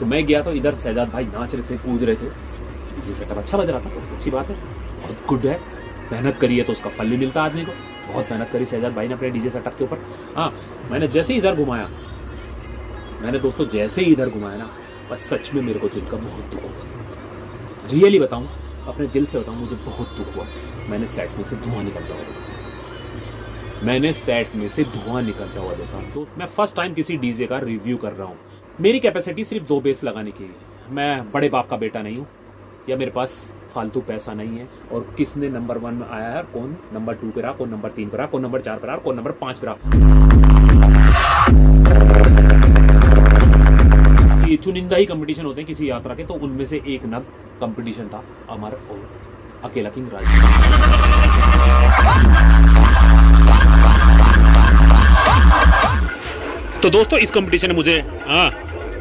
तो मैं गया तो इधर शहजाद भाई नाच रहे थे, कूद रहे थे। डीजे सेटअप अच्छा बज रहा था, बहुत अच्छी बात है। बहुत गुड है। मेहनत करी है तो उसका फल भी मिलता आदमी को। बहुत मेहनत करी शहजाद भाई ने अपने डीजे सेटअप के ऊपर। हाँ मैंने जैसे ही इधर घुमाया, मैंने दोस्तों जैसे ही इधर घुमाया ना, बस सच में मेरे को दिल का बहुत दुख हुआ। रियली बताऊँ, अपने दिल से बताऊँ, मुझे बहुत दुख हुआ। मैंने सेट में से धुआँ निकलता हुआ देखा। मैंने सेट में से धुआँ निकलता हुआ देखा। तो मैं फ़र्स्ट टाइम किसी डीजे का रिव्यू कर रहा हूँ। मेरी कैपेसिटी सिर्फ़ दो बेस लगाने की है। मैं बड़े बाप का बेटा नहीं हूँ, या मेरे पास फालतू पैसा नहीं है, और किसने नंबर वन में आया है, कौन? नंबर टू पे रहा, कौन नंबर तीन पे रहा, कौन नंबर चार पे रहा, कौन नंबर पाँच पे रहा? ये चुनिंदा ही कंपटीशन होते हैं किसी यात्रा के तो उनमें से एक नग कंपटीशन था, अमर और अकेला किंग राज। तो दोस्तों, इस कंपटीशन ने मुझे हाँ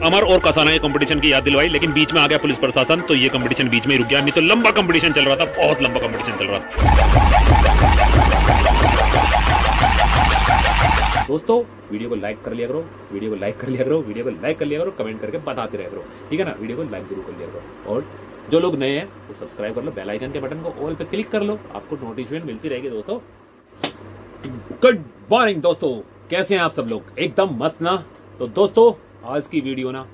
अमर और कसाना ये कंपटीशन की याद दिलवाई, लेकिन बीच में आ गया पुलिस प्रशासन तो ये कंपटीशन बीच में रुक गया। नहीं तो लंबा कंपटीशन चल रहा था, बहुत लंबा कंपटीशन चल रहा था। दोस्तों, वीडियो को लाइक कर लिया करो, वीडियो को लाइक कर लिया करो, वीडियो को लाइक कर लिया करो कमेंट करके बताते रह करो, ठीक है ना? वीडियो को लाइक ज़रूर कर लिया करो। और जो लोग नए हैं, वो सब्सक्राइब कर लो बेल आइकन के बटन को ऑल पे क्लिक कर लो, आपको नोटिफिकेशन मिलती रहेगी दोस्तों। गुड मॉर्निंग दोस्तों। कैसे हैं आप सब लोग? एकदम मस्त ना? तो दोस्तों, आज की वीडियो ना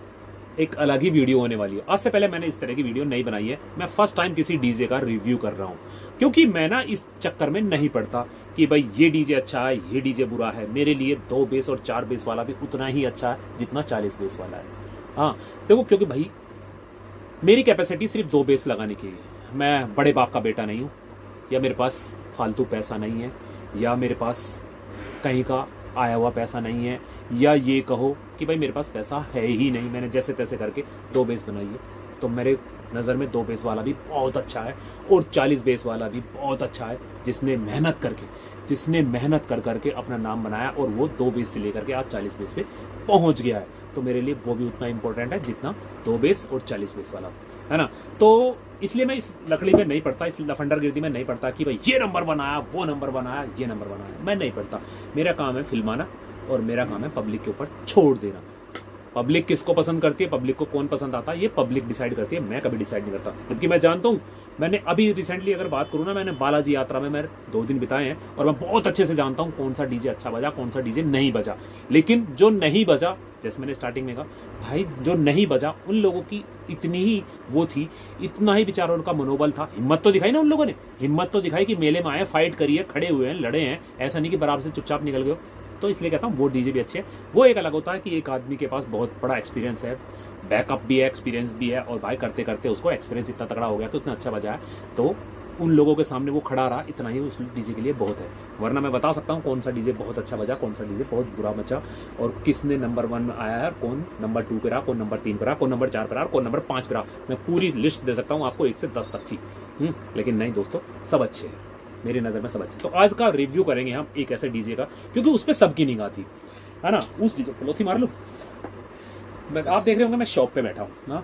एक अलग ही वीडियो होने वाली है। आज से पहले मैंने इस तरह की वीडियो नहीं बनाई है। मैं फ़र्स्ट टाइम किसी डीजे का रिव्यू कर रहा हूँ। क्योंकि मैं ना इस चक्कर में नहीं पड़ता कि भाई, ये डीजे अच्छा है, ये डीजे बुरा है। मेरे लिए दो बेस और चार बेस वाला भी उतना ही अच्छा है जितना चालीस बेस वाला है। हाँ देखो, क्योंकि भाई, मेरी कैपेसिटी सिर्फ़ दो बेस लगाने की है। मैं बड़े बाप का बेटा नहीं हूँ, या मेरे पास फालतू पैसा नहीं है, या मेरे पास कहीं का आया हुआ पैसा नहीं है, या ये कहो कि भाई मेरे पास पैसा है ही नहीं, मैंने जैसे तैसे करके दो बेस बनाई है। तो मेरे नज़र में दो बेस वाला भी बहुत अच्छा है और चालीस बेस वाला भी बहुत अच्छा है, जिसने मेहनत करके, जिसने मेहनत कर करके अपना नाम बनाया और वो दो बेस से लेकर के आज चालीस बेस पे पहुँच गया है। तो मेरे लिए वो भी उतना इंपॉर्टेंट है जितना दो बेस और चालीस बेस वाला। है ना? तो इसलिए मैं इस लकड़ी में नहीं पढ़ता इस लफंडर गिरदी में नहीं पढ़ता कि भाई, ये नंबर बनाया वो नंबर बनाया ये नंबर बनाया मैं नहीं पढ़ता। मेरा काम है फिल्माना और मेरा काम है पब्लिक के ऊपर छोड़ देना। पब्लिक किसको पसंद करती है, पब्लिक को कौन पसंद आता है, ये पब्लिक डिसाइड करती है, मैं कभी डिसाइड नहीं करता। जबकि मैं जानता हूँ, मैंने अभी रिसेंटली अगर बात करूँ ना, मैंने बालाजी यात्रा में मैं दो दिन बिताए हैं, और मैं बहुत अच्छे से जानता हूँ कौन सा डीजे अच्छा बजा, कौन सा डीजे नहीं बजा। लेकिन जो नहीं बजा, जैसे मैंने स्टार्टिंग में कहा, भाई, जो नहीं बजा, उन लोगों की इतनी ही वो थी, इतना ही बेचारा उनका मनोबल था। हिम्मत तो दिखाई ना उन लोगों ने? हिम्मत तो दिखाई कि मेले में आए फाइट करिए खड़े हुए हैं, लड़े हैं, ऐसा नहीं कि बराबर से चुपचाप निकल गए तो इसलिए कहता हूँ वो डीजे भी अच्छे हैं। वो एक अलग होता है कि एक आदमी के पास बहुत बड़ा एक्सपीरियंस है बैकअप भी है एक्सपीरियंस भी है और भाई करते करते उसको एक्सपीरियंस इतना तगड़ा हो गया कि उतना अच्छा बजा है तो उन लोगों के सामने वो खड़ा रहा इतना ही उस डीजे के लिए बहुत है। वरना मैं बता सकता हूँ कौन सा डीजे बहुत अच्छा बजा कौन सा डीजे बहुत बुरा बचा और किसने नंबर वन में आया है कौन नंबर टू पे रहा कौन नंबर तीन पे रहा कौन नंबर चार पे रहा कौन नंबर पाँच पे रहा। मैं पूरी लिस्ट दे सकता हूँ आपको एक से दस तक की। हम्म, लेकिन नहीं दोस्तों सब अच्छे हैं। मेरी नज़र में सब अच्छे तो आज का रिव्यू करेंगे हम एक ऐसे डीजे का, क्योंकि उस पर सबकी निगाह थी, है ना? उस डीजे को मार लो? मैं, आप देख रहे होंगे मैं शॉप पे बैठा हूँ, ना?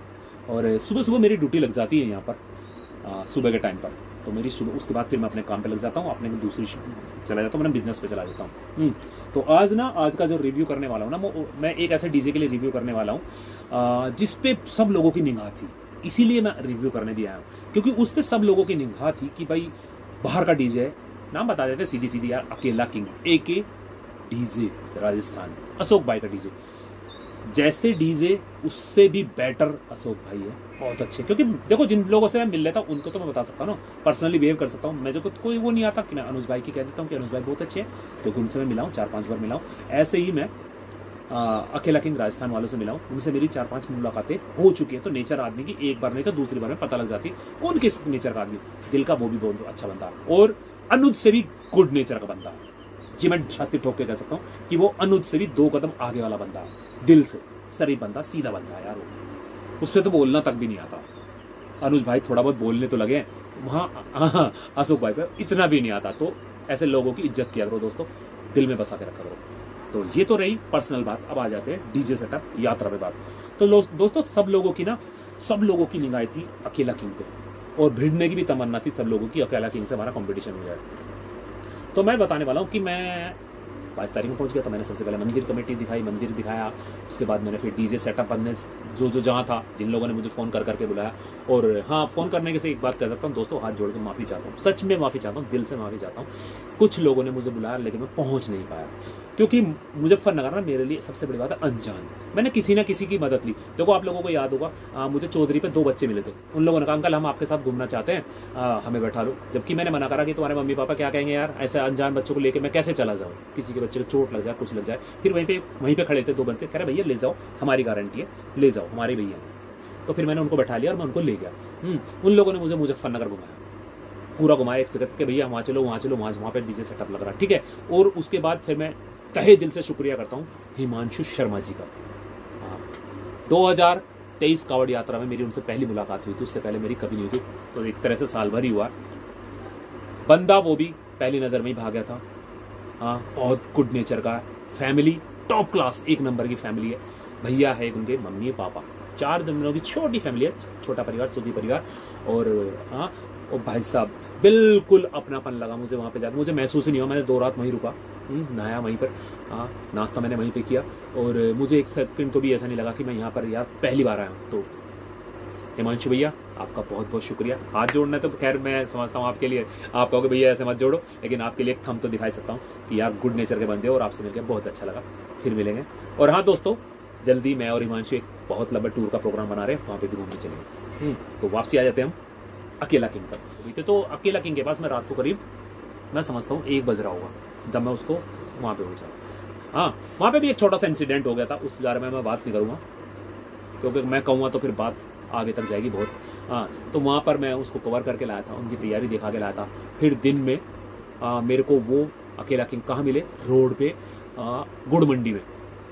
और सुबह सुबह मेरी ड्यूटी लग जाती है यहाँ पर सुबह के टाइम पर। तो मेरी सुबह, उसके बाद फिर मैं अपने काम पे लग जाता हूँ, अपने दूसरी चला जाता हूँ मैं बिज़नेस पे चला जाता हूँ। तो आज ना, आज का जो रिव्यू करने वाला हूँ ना मैं एक ऐसे डीजे के लिए रिव्यू करने वाला हूँ जिसपे सब लोगों की निगाह थी। इसीलिए मैं रिव्यू करने भी आया हूँ, क्योंकि उस पर सब लोगों की निगाह थी कि भाई बाहर का डीजे है। नाम बता देते सीधी सीधी यार, अकेला किंग ए के डीजे, राजस्थान, अशोक भाई का डीजे। जैसे डीजे, उससे भी बेटर अशोक भाई है। बहुत अच्छे। क्योंकि देखो, जिन लोगों से मैं मिल लेता हूँ, उनको तो मैं बता सकता हूँ ना। पर्सनली बिहेव कर सकता हूँ। मैं जो कोई वो नहीं आता कि मैं अनुज भाई की कह देता हूँ कि अनुज भाई बहुत अच्छे हैं। क्योंकि उनसे मैं मिला हूँ चार पाँच बार मिला हूँ। ऐसे ही मैं अकेला किंग राजस्थान वालों से मिला हूँ। उनसे मेरी चार पाँच मुलाकातें हो चुकी हैं तो नेचर आदमी की एक बार नहीं तो दूसरी बार में पता लग जाती है कौन किस नेचर का आदमी। दिल का वो भी बहुत अच्छा बंदा और अनुज से भी गुड नेचर का बंदा है। ये मैं छाती ठोक के कह सकता हूँ कि वो अनुज से भी दो कदम आगे वाला बंदा है। दिल से, सरी बंदा, सीधा बंदा है यार वो। उससे तो बोलना तक भी नहीं आता। अनुज भाई थोड़ा बहुत बोलने तो लगे वहाँ अशोक भाई पर इतना भी नहीं आता। तो ऐसे लोगों की इज़्ज़त किया करो दोस्तों। दिल में बसा के रखा करो। तो ये तो रही पर्सनल बात। अब आ जाते हैं डीजे सेटअप यात्रा पे बात तो दोस्तों, सब लोगों की ना, सब लोगों की निगाह थी अकेला किंग पे। और भिड़ने की भी तमन्ना थी सब लोगों की, अकेला किंग से हमारा कॉम्पिटिशन हो जाए। तो मैं बताने वाला हूँ कि मैं बाईस तारीख में पहुँच गया था। मैंने सबसे पहले मंदिर कमेटी दिखाई, मंदिर दिखाया। उसके बाद मैंने फिर डीजे सेटअप बनने जो जो जहाँ था, जिन लोगों ने मुझे फ़ोन कर, करके बुलाया। और हाँ फ़ोन करने के से एक बात कह सकता हूँ दोस्तों हाथ जोड़ के माफ़ी चाहता हूँ। सच में माफ़ी चाहता हूँ दिल से माफ़ी चाहता हूँ। कुछ लोगों ने मुझे बुलाया लेकिन मैं पहुँच नहीं पाया। क्योंकि मुजफ्फरनगर ना मेरे लिए सबसे बड़ी बात है अनजान। मैंने किसी ना किसी की मदद ली। देखो आप लोगों को याद होगा मुझे चौधरी पे दो बच्चे मिले थे। उन लोगों ने कहा अंकल हम आपके साथ घूमना चाहते हैं। आ, हमें बैठा लो। जबकि मैंने मना करा कि तुम्हारे मम्मी पापा क्या कहेंगे यार ऐसे अनजान बच्चों को लेकर मैं कैसे चला जाऊँ? किसी के बच्चे को चोट लग जाए कुछ लग जाए। फिर वहीं पर वहीं पर खड़े थे दो बंदे। कह रहे भैया ले जाओ हमारी गारंटी है ले जाओ हमारे भैया तो फिर मैंने उनको बैठा लिया और मैं उनको ले गया। हम्म, उन लोगों ने मुझे मुजफ्फरनगर घुमाया। पूरा घुमाया एक जगह के भैया वहाँ चलो वहाँ चलो वहाँ वहाँ पर डीजे सेटअप लग रहा ठीक है? और उसके बाद फिर मैं तहे दिल से शुक्रिया करता हूँ हिमांशु शर्मा जी का। हाँ। दो हज़ार तेईस कावड़ यात्रा में मेरी उनसे पहली मुलाकात हुई थी उससे पहले मेरी कभी नहीं हुई थी। तो एक तरह से साल भर ही हुआ। बंदा वो भी पहली नज़र में ही भाग गया था। हाँ बहुत गुड नेचर का। फैमिली टॉप क्लास एक नंबर की फैमिली है। भैया है उनके मम्मी पापा। चार जनों की छोटी फैमिली है छोटा परिवार सुखी परिवार। और हाँ और भाई साहब बिल्कुल अपनापन लगा मुझे वहाँ पे जाकर मुझे महसूस ही नहीं हुआ मैंने दो रात वहीं रुका। हम्म, नहाया वहीं पर। हाँ नाश्ता मैंने वहीं पे किया। और मुझे एक सेकंड को भी ऐसा नहीं लगा कि मैं यहाँ पर यार पहली बार आया हूँ। तो हिमांशु भैया आपका बहुत बहुत शुक्रिया। हाथ जोड़ना तो खैर मैं समझता हूँ आपके लिए। आप कहोगे भैया ऐसे मत जोड़ो। लेकिन आपके लिए एक थम तो दिखाई सकता हूँ कि यार गुड नेचर के बंदे हो और आपसे मिलकर बहुत अच्छा लगा। फिर मिलेंगे। और हाँ दोस्तों जल्दी मैं और हिमांशु एक बहुत लंबा टूर का प्रोग्राम बना रहे हैं वहाँ पे भी घूमने चलेंगे। हम्म, तो वापसी आ जाते हैं हम अकेला किंग पर बीते तो अकेला किंग के पास मैं रात को करीब मैं समझता हूँ एक बज रहा होगा जब मैं उसको वहाँ पे पहुँचा। हाँ वहाँ पे भी एक छोटा सा इंसिडेंट हो गया था उस बारे में मैं बात नहीं करूँगा क्योंकि मैं कहूँगा तो फिर बात आगे तक जाएगी बहुत। हाँ तो वहाँ पर मैं उसको कवर करके लाया था उनकी तैयारी दिखा के लाया था। फिर दिन में आ, मेरे को वो अकेला किंग कहाँ मिले? रोड पे गुड़ मंडी में।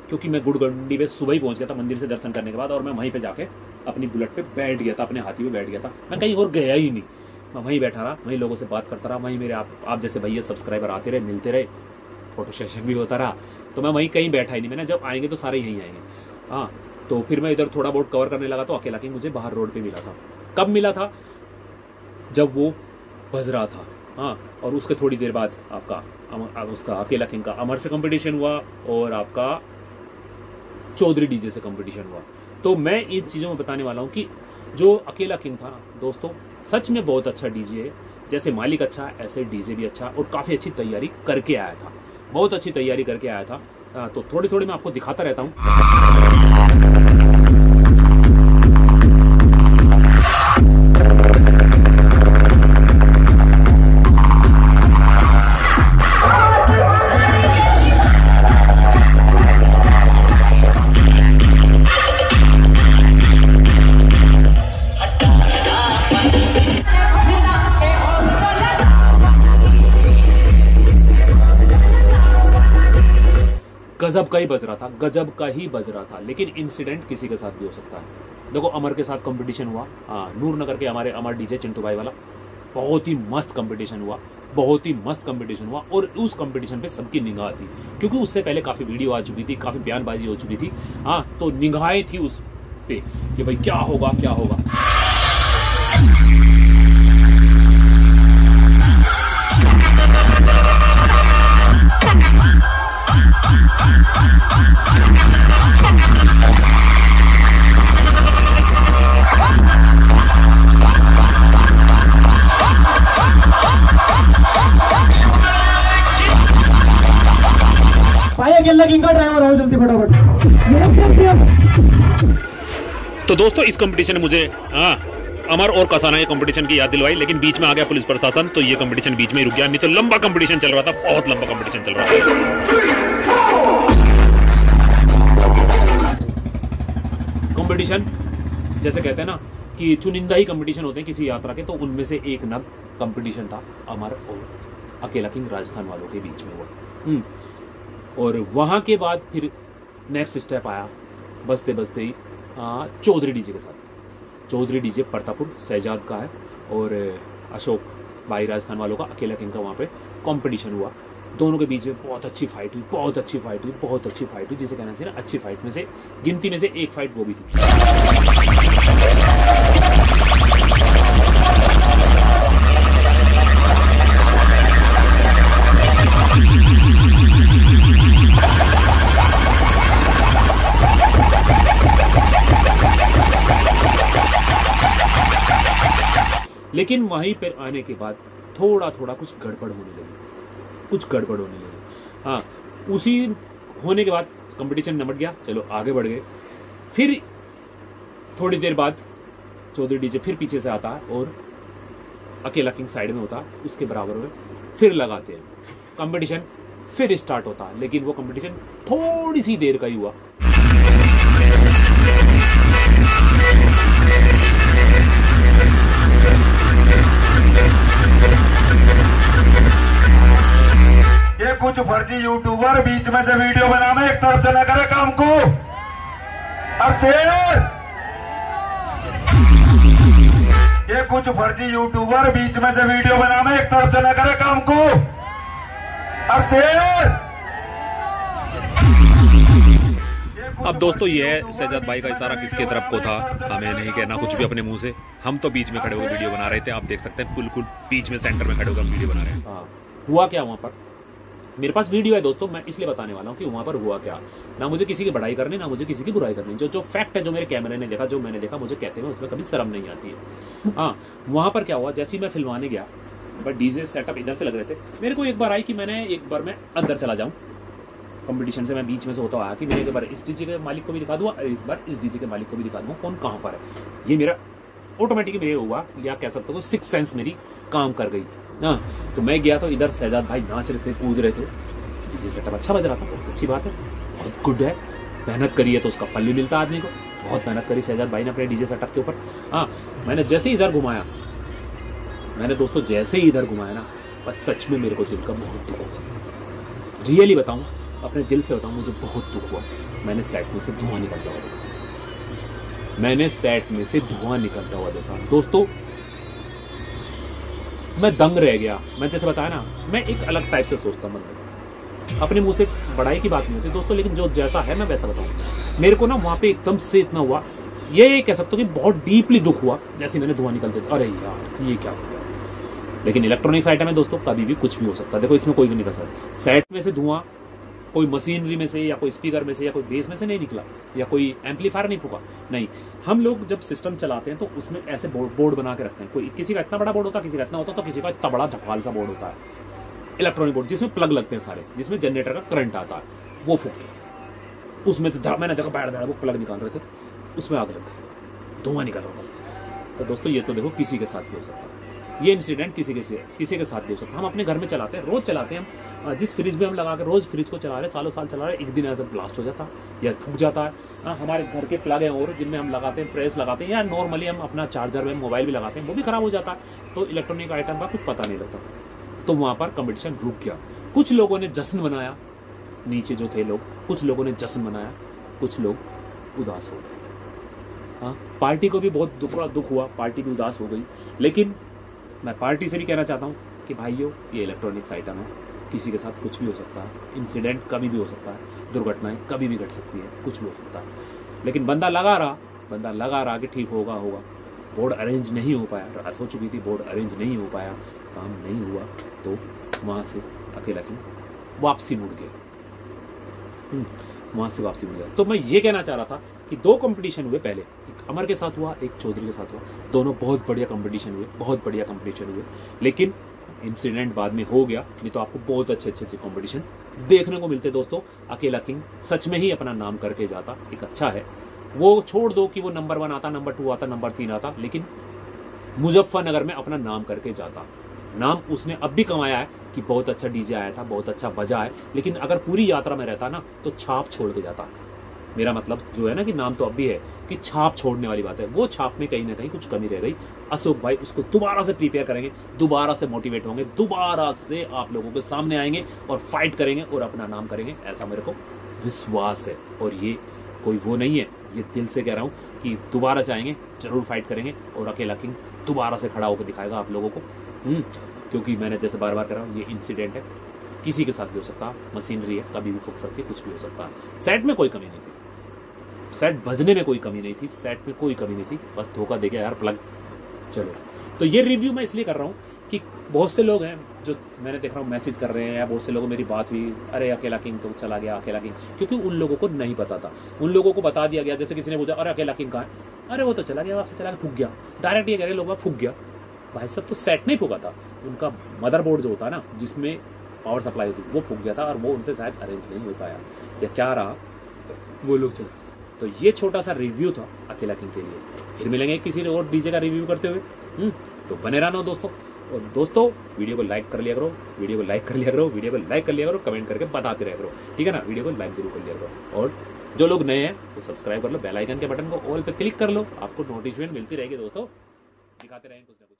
क्योंकि मैं गुड़ मंडी में सुबह ही पहुँच गया था मंदिर से दर्शन करने के बाद और मैं वहीं पे जाके अपनी बुलेट पे बैठ गया था, अपने हाथी पे बैठ गया था। मैं कहीं और गया ही नहीं। मैं वहीं बैठा रहा, वहीं लोगों से बात करता रहा, वहीं मेरे आप आप जैसे भैया सब्सक्राइबर आते रहे, मिलते रहे फ़ोटो सेशन भी होता रहा। तो मैं वहीं कहीं बैठा ही नहीं। मैंने जब आएँगे तो सारे यहीं आएँगे। हाँ तो फिर मैं इधर थोड़ा बहुत कवर करने लगा तो अकेला किंग मुझे बाहर रोड पर मिला था। कब मिला था? जब वो बज रहा था। हाँ और उसके थोड़ी देर बाद आपका उसका अकेला किंग का अमर से कंपटीशन हुआ और आपका चौधरी डीजे से कंपटीशन हुआ। तो मैं इन चीज़ों में बताने वाला हूँ कि जो अकेला किंग था दोस्तों, सच में बहुत अच्छा डीजे है। जैसे मालिक अच्छा ऐसे डीजे भी अच्छा और काफ़ी अच्छी तैयारी करके आया था। बहुत अच्छी तैयारी करके आया था। तो थोड़ी थोड़ी मैं आपको दिखाता रहता हूँ। का ही बज रहा था, गजब का ही बज रहा था, लेकिन इंसिडेंट किसी के साथ भी हो सकता है। देखो, अमर के साथ कंपटीशन हुआ। हाँ नूर नगर के हमारे, अमर डीजे चिंटू भाई वाला, बहुत ही मस्त कंपटीशन हुआ, बहुत ही मस्त कंपटीशन हुआ, और उस कंपटीशन पे सबकी निगाह थी, क्योंकि उससे पहले काफ़ी वीडियो आ चुकी थी, काफ़ी बयानबाजी हो चुकी थी। हाँ तो निगाहें थी उस पे कि भाई क्या होगा क्या होगा। तो दोस्तों, इस कंपटीशन ने मुझे हाँ अमर और कसाना ये कंपटीशन की याद दिलवाई, लेकिन बीच में आ गया पुलिस प्रशासन तो ये कंपटीशन बीच में ही रुक गया नहीं तो लंबा कंपटीशन चल रहा था, बहुत लंबा कंपटीशन चल रहा था कंपटीशन जैसे कहते हैं ना, कि चुनिंदा ही कंपटीशन होते हैं किसी यात्रा के तो उनमें से एक नग कंपटीशन था, अमर और अकेला किंग राजस्थान वालों के बीच में हुआ हम्म। और वहाँ के बाद फिर नेक्स्ट स्टेप आया। बसते बसते ही चौधरी डीजे के साथ। चौधरी डीजे परतापुर शहजाद का है और अशोक भाई राजस्थान वालों का, अकेला किंग का वहाँ पे कंपटीशन हुआ। दोनों के बीच में बहुत अच्छी फाइट हुई, बहुत अच्छी फाइट हुई, बहुत अच्छी फाइट हुई, जिसे कहना चाहिए ना, अच्छी फाइट में से, गिनती में से एक फाइट वो भी थी। लेकिन वहीं पर आने के बाद थोड़ा थोड़ा कुछ गड़बड़ होने लगी। कुछ गड़बड़ होने लगी। हाँ उसी होने के बाद कंपटीशन नमट गया। चलो, आगे बढ़ गए। फिर थोड़ी देर बाद चौधरी डीजे फिर पीछे से आता है और अकेला किंग साइड में होता है उसके बराबर में फिर लगाते हैं। कंपटीशन फिर स्टार्ट होता है लेकिन वो कंपटीशन थोड़ी सी देर का ही हुआ। ये कुछ फर्जी यूट्यूबर बीच में से वीडियो बनाना एक तरफ़ से न करे काम को। और शेर ये कुछ फर्जी यूट्यूबर बीच में से वीडियो बनाना एक तरफ़ से न करे काम को। और शेर अब दोस्तों ये है शहजाद भाई का इशारा किसके तरफ़ को था? हमें नहीं कहना कुछ भी अपने मुँह से। हम तो बीच में खड़े होकर वीडियो बना रहे थे आप देख सकते हैं बिल्कुल बीच में सेंटर में खड़े होकर हम वीडियो बना रहे हैं। हाँ। हुआ क्या वहाँ पर? मेरे पास वीडियो है दोस्तों, मैं इसलिए बताने वाला हूँ कि वहाँ पर हुआ क्या। ना मुझे किसी की बढ़ाई करनी, ना मुझे किसी की बुराई करनी। जो जो फैक्ट है, जो मेरे कैमरे ने देखा, जो मैंने देखा, मुझे कहते हुए उसमें कभी शर्म नहीं आती है। हाँ वहाँ पर क्या हुआ, जैसे मैं फिल्माने गया, बट डीजे सेटअप इधर से लग रहे थे। मेरे को एक बार आई कि मैंने एक बार मैं अंदर चला जाऊँ। कंपटीशन से मैं बीच में से होता आया कि मैं एक बार इस डीजे के मालिक को भी दिखा दूँगा एक बार इस डीजे के मालिक को भी दिखा दूँगा कौन कहाँ पर है। ये मेरा ऑटोमेटिक मेरे हुआ, या कह सकते हो सिक्स सेंस मेरी काम कर गई। हाँ तो मैं गया तो इधर शहजाद भाई नाच रहे थे, कूद रहे थे। डीजे सेटअप अच्छा बज रहा था, बहुत अच्छी बात है। बहुत गुड है। मेहनत करी है तो उसका फल भी मिलता आदमी को। बहुत मेहनत करी शहजाद भाई ने अपने डीजे सेटअप के ऊपर। हाँ मैंने जैसे ही इधर घुमाया, मैंने दोस्तों जैसे ही इधर घुमाया ना, बस सच में मेरे को दिल का बहुत दुख हुआ। रियली बताऊँ, अपने दिल से बताऊँ, मुझे बहुत दुख हुआ। मैंने सेट में से धुआँ निकलता हुआ देखा। मैंने सेट में से धुआँ निकलता हुआ देखा। दोस्तों मैं दंग रह गया। मैं जैसे बताया ना, मैं एक अलग टाइप से सोचता मन में। अपने मुँह से बड़ाई की बात नहीं होती दोस्तों, लेकिन जो जैसा है मैं वैसा बताऊँ। मेरे को ना वहाँ पे एकदम से इतना हुआ, ये कह सकते हो कि बहुत डीपली दुख हुआ, जैसे मैंने धुआँ निकल थे अरे यार, ये क्या हुआ लेकिन इलेक्ट्रॉनिक्स आइटम है दोस्तों कभी भी कुछ भी हो सकता है। देखो इसमें कोई भी नहीं कर सकता। सेट में से धुआँ कोई मशीनरी में से, या कोई स्पीकर में से, या कोई बेस में से नहीं निकला, या कोई एम्पलीफायर नहीं फूका। नहीं, हम लोग जब सिस्टम चलाते हैं तो उसमें ऐसे बोर्ड बोर्ड बना के रखते हैं। कोई किसी का इतना बड़ा बोर्ड होता है किसी का इतना होता है तो किसी का इतना बड़ा धपाल सा बोर्ड होता है। इलेक्ट्रॉनिक बोर्ड जिसमें प्लग लगते हैं सारे, जिसमें जनरेटर का करंट आता है, वो फूक। गया उसमें तो मैंने देखा बैठ बैठ, वो प्लग निकाल रहे थे, उसमें आग लग गई। धुआँ निकल रहा था। तो दोस्तों, ये तो देखो, किसी के साथ भी हो सकता है। ये इंसिडेंट किसी के किसी के साथ भी हो सकता है। हम अपने घर में चलाते हैं, रोज चलाते हैं। हम जिस फ्रिज में हम लगा के रोज फ्रिज को चला रहे सालों साल चला रहे एक दिन ऐसा ब्लास्ट हो जाता है, या फूक जाता है। हाँ हमारे घर के प्लग हैं और जिनमें हम लगाते हैं प्रेस लगाते हैं, या नॉर्मली हम अपना चार्जर में मोबाइल भी लगाते हैं, वो भी खराब हो जाता है। तो इलेक्ट्रॉनिक आइटम का कुछ पता नहीं लगता तो वहाँ पर कंपटीशन रुक गया। कुछ लोगों ने जश्न मनाया। नीचे जो थे लोग, कुछ लोगों ने जश्न मनाया। कुछ लोग उदास हो गए। हाँ पार्टी को भी बहुत दुख दुख हुआ। पार्टी भी उदास हो गई। लेकिन मैं पार्टी से भी कहना चाहता हूँ कि भाइयों, ये इलेक्ट्रॉनिक्स आइटम है किसी के साथ कुछ भी हो सकता है इंसिडेंट कभी भी हो सकता है, दुर्घटनाएँ कभी भी घट सकती है, कुछ भी हो सकता है। लेकिन बंदा लगा रहा, बंदा लगा रहा कि ठीक होगा होगा। बोर्ड अरेंज नहीं हो पाया, रात हो चुकी थी बोर्ड अरेंज नहीं हो पाया, काम नहीं हुआ तो वहाँ से अकेला की वापसी मुड़ गया। वहाँ से वापसी मुड़ गया। तो मैं ये कहना चाह रहा था कि दो कंपटीशन हुए पहले। एक अमर के साथ हुआ, एक चौधरी के साथ हुआ। दोनों बहुत बढ़िया कंपटीशन हुए, बहुत बढ़िया कंपटीशन हुए। लेकिन इंसिडेंट बाद में हो गया, नहीं तो आपको बहुत अच्छे अच्छे अच्छे कंपटीशन देखने को मिलते दोस्तों। अकेला किंग सच में ही अपना नाम करके जाता, एक अच्छा है। वो छोड़ दो कि वो नंबर वन आता नंबर टू आता नंबर तीन आता, लेकिन मुजफ्फरनगर में अपना नाम करके जाता। नाम उसने अब भी कमाया है कि बहुत अच्छा डीजे आया था, बहुत अच्छा बजा है। लेकिन अगर पूरी यात्रा में रहता ना तो छाप छोड़ के जाता। मेरा मतलब जो है ना कि नाम तो अब भी है कि छाप छोड़ने वाली बात है। वो छाप में कहीं ना कहीं कुछ कमी रह गई। अशोक भाई उसको दोबारा से प्रिपेयर करेंगे, दोबारा से मोटिवेट होंगे, दोबारा से आप लोगों के सामने आएँगे और फाइट करेंगे और अपना नाम करेंगे। ऐसा मेरे को विश्वास है। और ये कोई वो नहीं है, ये दिल से कह रहा हूँ कि दोबारा से आएँगे, ज़रूर फाइट करेंगे और अकेला किंग दोबारा से खड़ा होकर दिखाएगा आप लोगों को। क्योंकि मैंने जैसे बार बार कह रहा हूँ, ये इंसिडेंट है। किसी के साथ भी हो सकता है मशीनरी है, कभी भी फूक सकती है, कुछ भी हो सकता है। सेट में कोई कमी नहीं थी। सेट बजने में कोई कमी नहीं थी सेट में कोई कमी नहीं थी, बस धोखा दे यार प्लग चलो। तो ये रिव्यू मैं इसलिए कर रहा हूँ कि बहुत से लोग हैं जो मैंने देख रहा हूँ मैसेज कर रहे हैं या बहुत से लोगों मेरी बात हुई, अरे अकेला किंग तो चला गया, अकेला किंग क्योंकि उन लोगों को नहीं पता था। उन लोगों को बता दिया गया, जैसे किसी ने पूछा, अरे अकेला किंग कहाँ है? अरे वो तो चला गया आपसे चला गया, फूक गया। डायरेक्ट ये कह रहे लोग फूक गया। भाई साहब तो सेट नहीं फूका था। उनका मदरबोर्ड जो होता ना, जिसमें पावर सप्लाई होती, वो फूक गया था और वो उनसे शायद अरेंज नहीं हो पाया या क्या रहा? वो लोग चले। तो ये छोटा सा रिव्यू था अकेला किंग के लिए। फिर मिलेंगे किसी और डीजे का रिव्यू करते हुए। हम्म, तो बने रहना दोस्तों। और दोस्तों वीडियो को लाइक कर लिया करो वीडियो को लाइक कर लिया करो वीडियो को लाइक कर लिया करो कमेंट करके बताते रह करो। ठीक है ना? वीडियो को लाइक ज़रूर कर लिया करो। और जो लोग नए हैं वो सब्सक्राइब कर लो बेल आइकन के बटन को ऑल पे क्लिक कर लो। आपको नोटिफिकेशन मिलती रहेगी दोस्तों। दिखाते रहेंगे कुछ ना कुछ।